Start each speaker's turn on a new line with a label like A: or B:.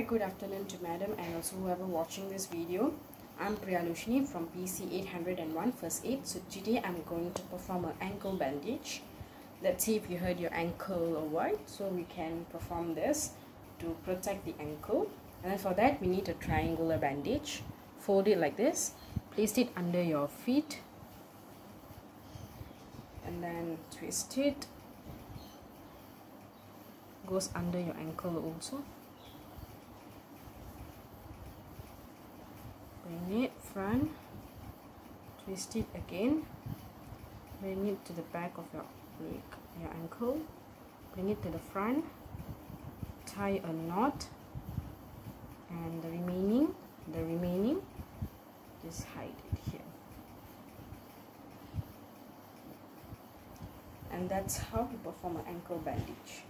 A: Good afternoon to madam and also whoever watching this video. I'm Prialoshini from PC 801 First Aid. So today I'm going to perform an ankle bandage. Let's see if you hurt your ankle or what. So we can perform this to protect the ankle. And for that we need a triangular bandage. Fold it like this. Place it under your feet. And then twist it. Goes under your ankle also. Bring it front. Twist it again. Bring it to the back of your leg your ankle. Bring it to the front. Tie a knot. And the remaining the remaining just hide it here. And that's how you perform an ankle bandage